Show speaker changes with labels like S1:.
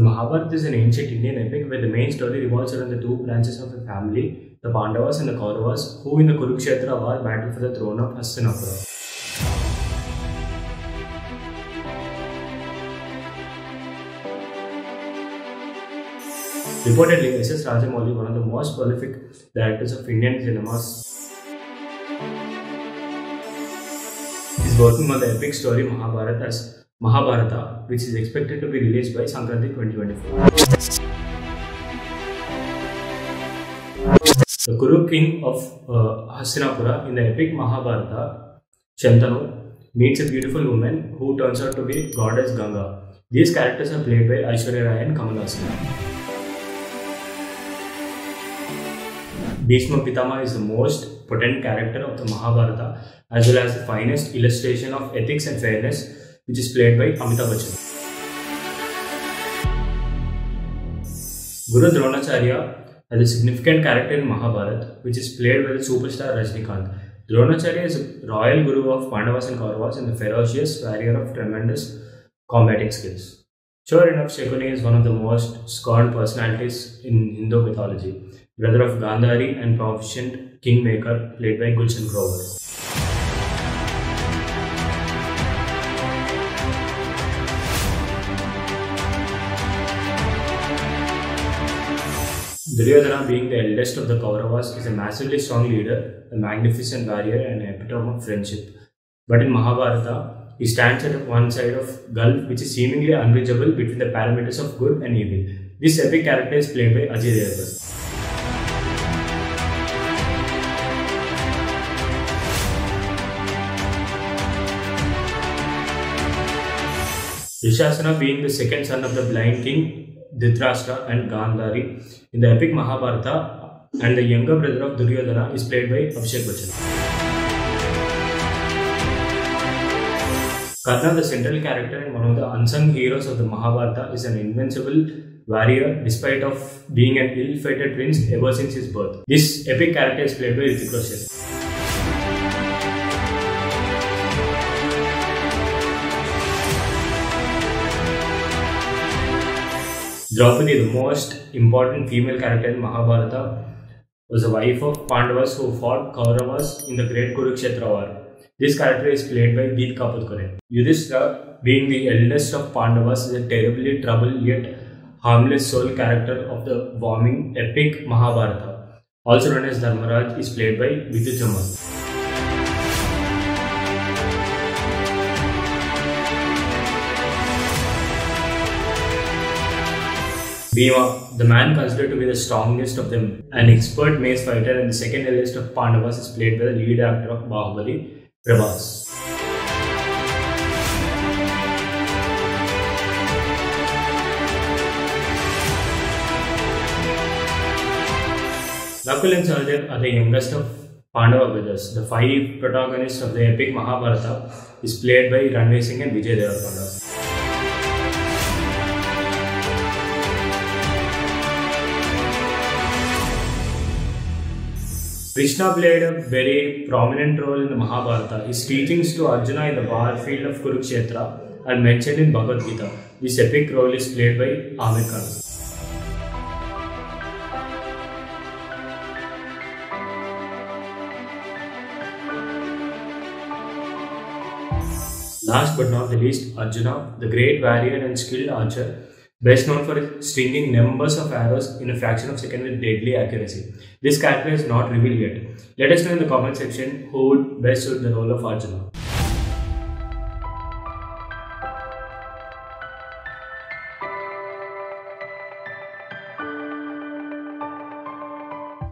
S1: The Mahabharata is an ancient Indian epic where the main story revolves around the two branches of a family, the Pandavas and the Kauravas, who in the Kurukshetra war battle for the throne of Hastinapura. Reportedly, S.S. Rajamouli, one of the most prolific directors of Indian cinemas, is working on the epic story Mahabharata as Mahabharata, which is expected to be released by Sankranti 2024. The Kuru king of uh, Hastinapura in the epic Mahabharata, Shantanu, meets a beautiful woman who turns out to be goddess Ganga. These characters are played by Aishwarya Rai and Kamal Haasan. Bhishma Pitama is the most potent character of the Mahabharata as well as the finest illustration of ethics and fairness, which is played by Amitabh Bachchan. Guru Dronacharya as a significant character in Mahabharata, which is played by the superstar Rajinikanth. Dronacharya is a royal guru of Pandavas and Kauravas and a ferocious warrior of tremendous combating skills. Sure enough, Shakuni is one of the most scorned personalities in Hindu mythology, brother of Gandhari and proficient kingmaker played by Gulshan Grover. Duryodhana, being the eldest of the Kauravas, is a massively strong leader, a magnificent warrior, and an epitome of friendship. But in Mahabharata, he stands at one side of gulf which is seemingly unbridgeable between the parameters of good and evil. This epic character is played by Ajay Devgn. Dussasana being the second son of the blind king Dhritarashtra and Gandhari in the epic Mahabharata and the younger brother of Duryodhana is played by Abhishek Bachchan. Karna, the central character and one of the unsung heroes of the Mahabharata, is an invincible warrior despite of being an ill-fated prince ever since his birth. This epic character is played by Hrithik Roshan. Draupadi, the most important female character in Mahabharata, was the wife of Pandavas who fought Kauravas in the Great Kurukshetra war. This character is played by Deepika Padukone. Yudhishthira, being the eldest of Pandavas, is a terribly troubled yet harmless soul character of the warming epic Mahabharata. Also known as Dharmaraj, is played by Vidhu Bhima, the man considered to be the strongest of them, an expert mace fighter and the second eldest of Pandavas, is played by the lead actor of Bahubali, Prabhas. Nakul and Sahadev are the youngest of Pandava brothers. The five protagonists of the epic Mahabharata is played by Ranveer Singh and Vijay Deverakonda. Krishna played a very prominent role in the Mahabharata. His teachings to Arjuna in the battlefield of Kurukshetra are mentioned in Bhagavad Gita. This epic role is played by Amir Khan. Last but not the least, Arjuna, the great warrior and skilled archer, best known for stringing numbers of arrows in a fraction of a second with deadly accuracy. This character is not revealed yet. Let us know in the comment section who would best suit the role of Arjuna.